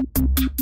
Thank you.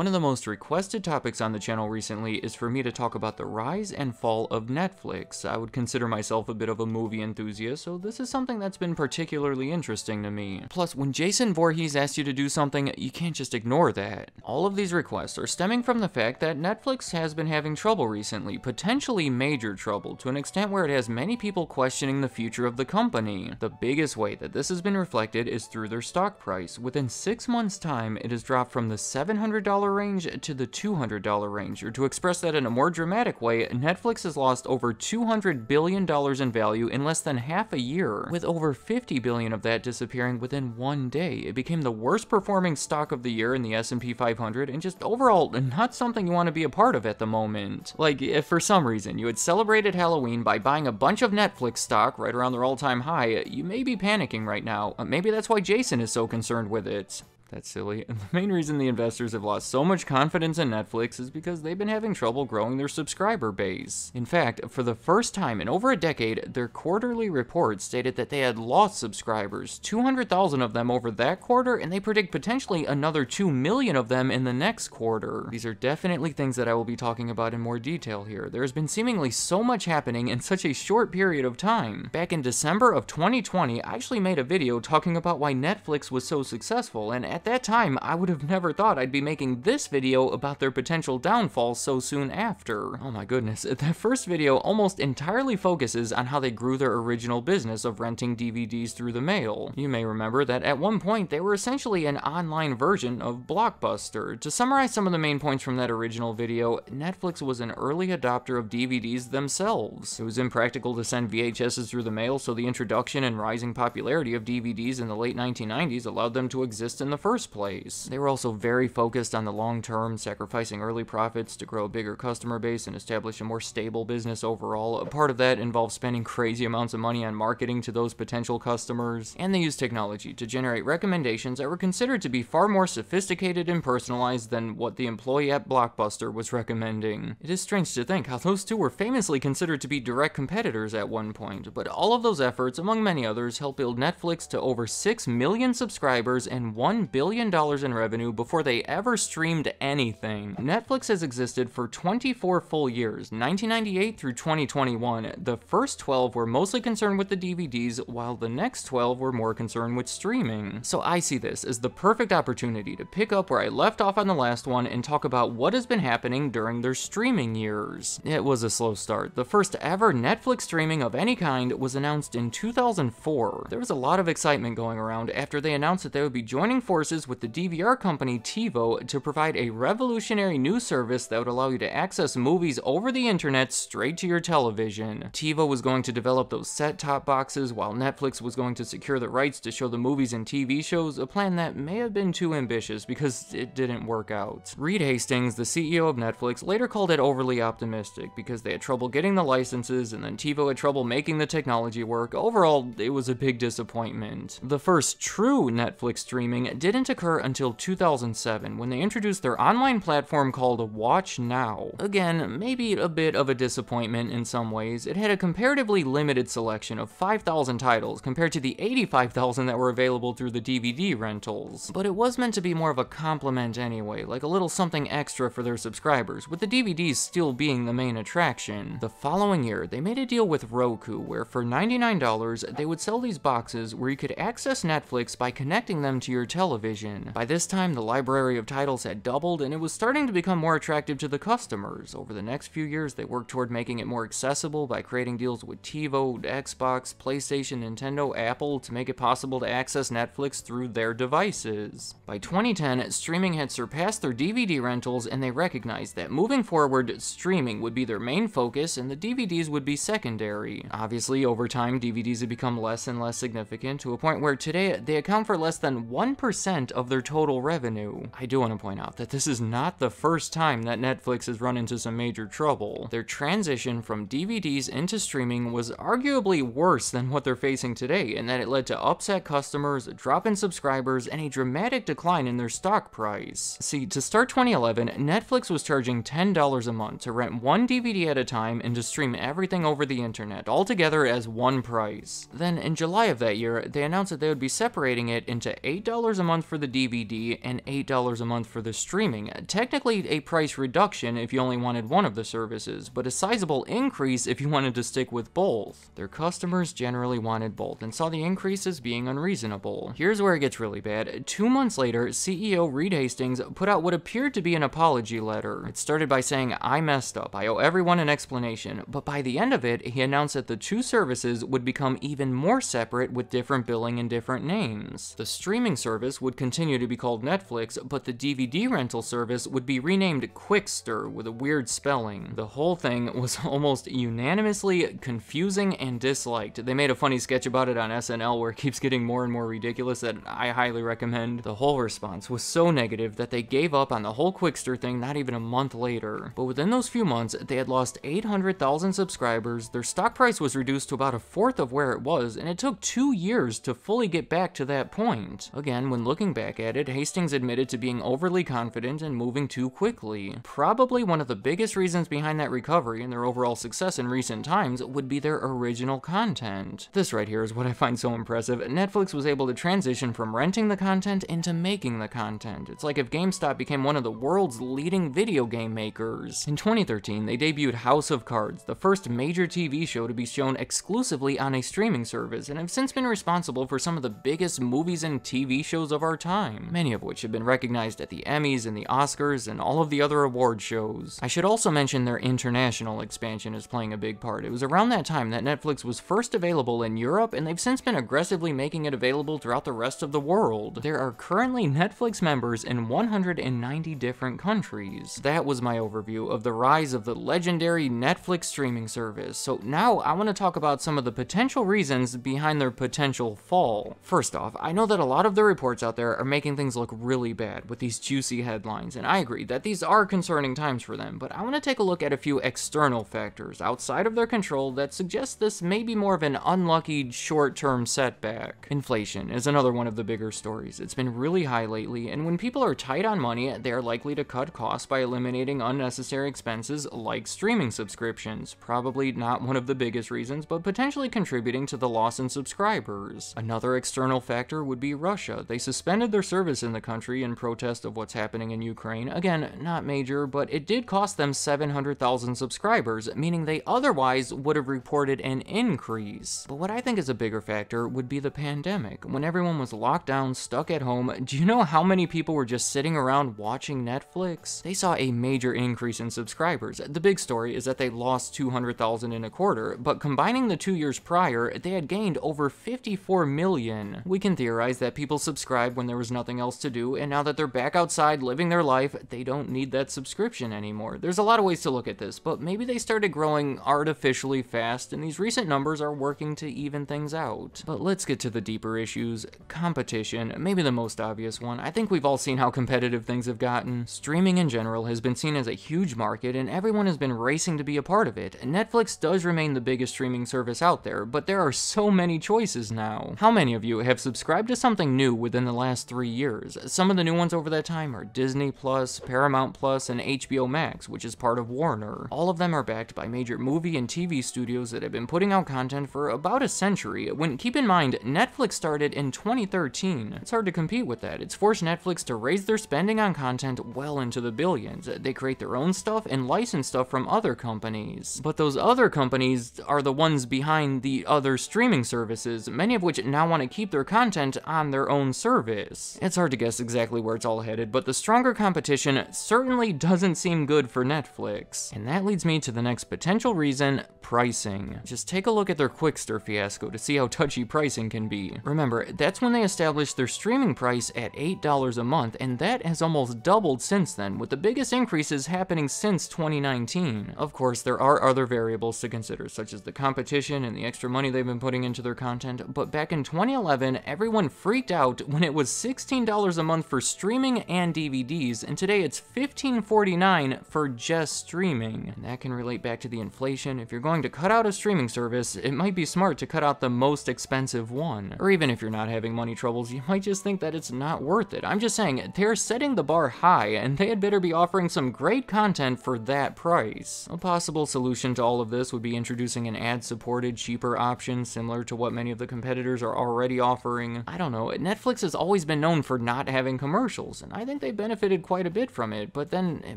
One of the most requested topics on the channel recently is for me to talk about the rise and fall of Netflix. I would consider myself a bit of a movie enthusiast, so this is something that's been particularly interesting to me. Plus, when Jason Voorhees asks you to do something, you can't just ignore that. All of these requests are stemming from the fact that Netflix has been having trouble recently, potentially major trouble, to an extent where it has many people questioning the future of the company. The biggest way that this has been reflected is through their stock price. Within six months' time, it has dropped from the $700 range to the $200 range, or to express that in a more dramatic way, Netflix has lost over $200 billion in value in less than half a year, with over 50 billion of that disappearing within one day. It became the worst performing stock of the year in the S&P 500, and just overall not something you want to be a part of at the moment. Like, if for some reason you had celebrated Halloween by buying a bunch of Netflix stock right around their all-time high, you may be panicking right now. Maybe that's why Jason is so concerned with it. That's silly. And the main reason the investors have lost so much confidence in Netflix is because they've been having trouble growing their subscriber base. In fact, for the first time in over a decade, their quarterly report stated that they had lost subscribers, 200,000 of them over that quarter, and they predict potentially another 2 million of them in the next quarter. These are definitely things that I will be talking about in more detail here. There has been seemingly so much happening in such a short period of time. Back in December of 2020, I actually made a video talking about why Netflix was so successful, and at at that time, I would have never thought I'd be making this video about their potential downfall so soon after. Oh my goodness, that first video almost entirely focuses on how they grew their original business of renting DVDs through the mail. You may remember that at one point they were essentially an online version of Blockbuster. To summarize some of the main points from that original video, Netflix was an early adopter of DVDs themselves. It was impractical to send VHSs through the mail, so the introduction and rising popularity of DVDs in the late 1990s allowed them to exist in the first first place. They were also very focused on the long term, sacrificing early profits to grow a bigger customer base and establish a more stable business overall. A part of that involved spending crazy amounts of money on marketing to those potential customers, and they used technology to generate recommendations that were considered to be far more sophisticated and personalized than what the employee at Blockbuster was recommending. It is strange to think how those two were famously considered to be direct competitors at one point, but all of those efforts, among many others, helped build Netflix to over 6 million subscribers and 1 billion billion dollars in revenue before they ever streamed anything. Netflix has existed for 24 full years, 1998 through 2021. The first 12 were mostly concerned with the DVDs, while the next 12 were more concerned with streaming. So I see this as the perfect opportunity to pick up where I left off on the last one and talk about what has been happening during their streaming years. It was a slow start. The first ever Netflix streaming of any kind was announced in 2004. There was a lot of excitement going around after they announced that they would be joining forces forces with the DVR company TiVo to provide a revolutionary new service that would allow you to access movies over the internet straight to your television. TiVo was going to develop those set-top boxes while Netflix was going to secure the rights to show the movies and TV shows, a plan that may have been too ambitious because it didn't work out. Reed Hastings, the CEO of Netflix, later called it overly optimistic because they had trouble getting the licenses and then TiVo had trouble making the technology work. Overall, it was a big disappointment. The first true Netflix streaming didn't didn't occur until 2007 when they introduced their online platform called Watch Now. Again, maybe a bit of a disappointment in some ways. It had a comparatively limited selection of 5,000 titles compared to the 85,000 that were available through the DVD rentals. But it was meant to be more of a compliment anyway, like a little something extra for their subscribers, with the DVDs still being the main attraction. The following year, they made a deal with Roku where for $99 they would sell these boxes where you could access Netflix by connecting them to your television television. By this time, the library of titles had doubled, and it was starting to become more attractive to the customers. Over the next few years, they worked toward making it more accessible by creating deals with TiVo, Xbox, PlayStation, Nintendo, Apple to make it possible to access Netflix through their devices. By 2010, streaming had surpassed their DVD rentals, and they recognized that moving forward, streaming would be their main focus and the DVDs would be secondary. Obviously, over time, DVDs have become less and less significant to a point where today they account for less than 1% 10% of their total revenue. I do want to point out that this is not the first time that Netflix has run into some major trouble. Their transition from DVDs into streaming was arguably worse than what they're facing today, in that it led to upset customers, drop in subscribers, and a dramatic decline in their stock price. See, to start 2011, Netflix was charging $10 a month to rent one DVD at a time and to stream everything over the internet, all together as one price. Then, in July of that year, they announced that they would be separating it into $8 a month for the DVD and $8 a month for the streaming. Technically, a price reduction if you only wanted one of the services, but a sizable increase if you wanted to stick with both. Their customers generally wanted both and saw the increase as being unreasonable. Here's where it gets really bad. Two months later, CEO Reed Hastings put out what appeared to be an apology letter. It started by saying, I messed up, I owe everyone an explanation, but by the end of it, he announced that the two services would become even more separate with different billing and different names. The streaming service would continue to be called Netflix, but the DVD rental service would be renamed Qwikster with a weird spelling. The whole thing was almost unanimously confusing and disliked. They made a funny sketch about it on SNL where it keeps getting more and more ridiculous that I highly recommend. The whole response was so negative that they gave up on the whole Qwikster thing not even a month later. But within those few months, they had lost 800,000 subscribers, their stock price was reduced to about a fourth of where it was, and it took two years to fully get back to that point. Again, when looking back at it, Hastings admitted to being overly confident and moving too quickly. Probably one of the biggest reasons behind that recovery and their overall success in recent times would be their original content. This right here is what I find so impressive. Netflix was able to transition from renting the content into making the content. It's like if GameStop became one of the world's leading video game makers. In 2013, they debuted House of Cards, the first major TV show to be shown exclusively on a streaming service, and have since been responsible for some of the biggest movies and TV shows of our time, many of which have been recognized at the Emmys and the Oscars and all of the other award shows. I should also mention their international expansion is playing a big part. It was around that time that Netflix was first available in Europe, and they've since been aggressively making it available throughout the rest of the world. There are currently Netflix members in 190 different countries. That was my overview of the rise of the legendary Netflix streaming service. So now I want to talk about some of the potential reasons behind their potential fall. First off, I know that a lot of the reports out there are making things look really bad with these juicy headlines, and I agree that these are concerning times for them, but I want to take a look at a few external factors outside of their control that suggest this may be more of an unlucky short-term setback. Inflation is another one of the bigger stories. It's been really high lately, and when people are tight on money, they are likely to cut costs by eliminating unnecessary expenses like streaming subscriptions. Probably not one of the biggest reasons, but potentially contributing to the loss in subscribers. Another external factor would be Russia. They suspended their service in the country in protest of what's happening in Ukraine. Again, not major, but it did cost them 700,000 subscribers, meaning they otherwise would have reported an increase. But what I think is a bigger factor would be the pandemic. When everyone was locked down, stuck at home, do you know how many people were just sitting around watching Netflix? They saw a major increase in subscribers. The big story is that they lost 200,000 in a quarter, but combining the two years prior, they had gained over 54 million. We can theorize that people subscribed when there was nothing else to do, and now that they're back outside living their life, they don't need that subscription anymore. There's a lot of ways to look at this, but maybe they started growing artificially fast, and these recent numbers are working to even things out. But let's get to the deeper issues. Competition, maybe the most obvious one. I think we've all seen how competitive things have gotten. Streaming in general has been seen as a huge market, and everyone has been racing to be a part of it. Netflix does remain the biggest streaming service out there, but there are so many choices now. How many of you have subscribed to something new within the last three years? Some of the new ones over that time are Disney Plus, Paramount Plus, and HBO Max, which is part of Warner. All of them are backed by major movie and TV studios that have been putting out content for about a century, when keep in mind, Netflix started in 2013. It's hard to compete with that. It's forced Netflix to raise their spending on content well into the billions. They create their own stuff and license stuff from other companies. But those other companies are the ones behind the other streaming services, many of which now want to keep their content on their own service. It's hard to guess exactly where it's all headed, but the stronger competition certainly doesn't seem good for Netflix. And that leads me to the next potential reason, pricing. Just take a look at their Qwikster fiasco to see how touchy pricing can be. Remember, that's when they established their streaming price at $8 a month, and that has almost doubled since then, with the biggest increases happening since 2019. Of course, there are other variables to consider, such as the competition and the extra money they've been putting into their content, but back in 2011, everyone freaked out when it was $16 a month for streaming and DVDs, and today it's $15.49 for just streaming. And that can relate back to the inflation. If you're going to cut out a streaming service, it might be smart to cut out the most expensive one. Or even if you're not having money troubles, you might just think that it's not worth it. I'm just saying, they're setting the bar high, and they had better be offering some great content for that price. A possible solution to all of this would be introducing an ad-supported, cheaper option similar to what many of the competitors are already offering. I don't know, Netflix has always been known for not having commercials, and I think they benefited quite a bit from it, but then it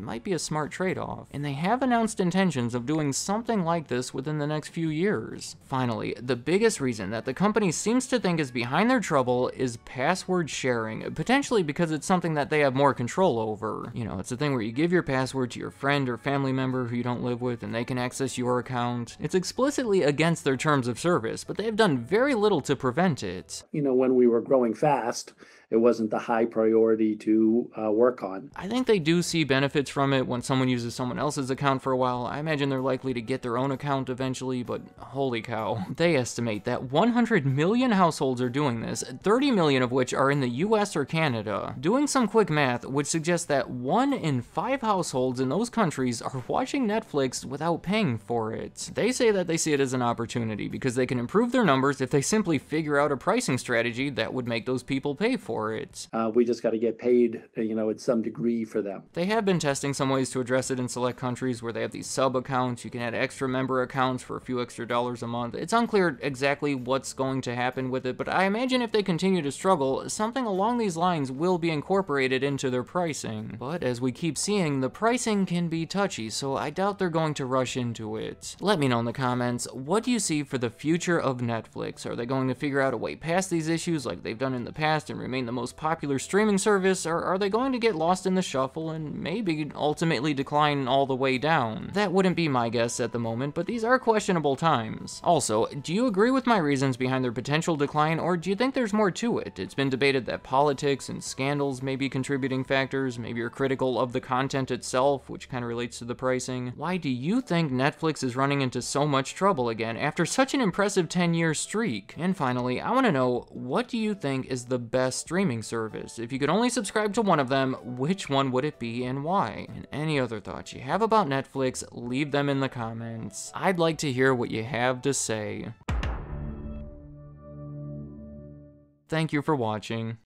might be a smart trade-off. And they have announced intentions of doing something like this within the next few years. Finally, the biggest reason that the company seems to think is behind their trouble is password sharing, potentially because it's something that they have more control over. You know, it's a thing where you give your password to your friend or family member who you don't live with and they can access your account. It's explicitly against their terms of service, but they have done very little to prevent it. You know, when we were growing fast, it wasn't the high priority to uh, work on. I think they do see benefits from it when someone uses someone else's account for a while. I imagine they're likely to get their own account eventually, but holy cow. They estimate that 100 million households are doing this, 30 million of which are in the US or Canada. Doing some quick math would suggest that one in five households in those countries are watching Netflix without paying for it. They say that they see it as an opportunity because they can improve their numbers if they simply figure out a pricing strategy that would make those people pay for for it. Uh, we just got to get paid, uh, you know, at some degree for them. They have been testing some ways to address it in select countries where they have these sub accounts. You can add extra member accounts for a few extra dollars a month. It's unclear exactly what's going to happen with it, but I imagine if they continue to struggle, something along these lines will be incorporated into their pricing. But as we keep seeing, the pricing can be touchy, so I doubt they're going to rush into it. Let me know in the comments, what do you see for the future of Netflix? Are they going to figure out a way past these issues like they've done in the past and remain the most popular streaming service, or are they going to get lost in the shuffle and maybe ultimately decline all the way down? That wouldn't be my guess at the moment, but these are questionable times. Also, do you agree with my reasons behind their potential decline, or do you think there's more to it? It's been debated that politics and scandals may be contributing factors, maybe you're critical of the content itself, which kind of relates to the pricing. Why do you think Netflix is running into so much trouble again after such an impressive 10-year streak? And finally, I want to know, what do you think is the best streaming service. If you could only subscribe to one of them, which one would it be and why? And any other thoughts you have about Netflix, leave them in the comments. I'd like to hear what you have to say. Thank you for watching.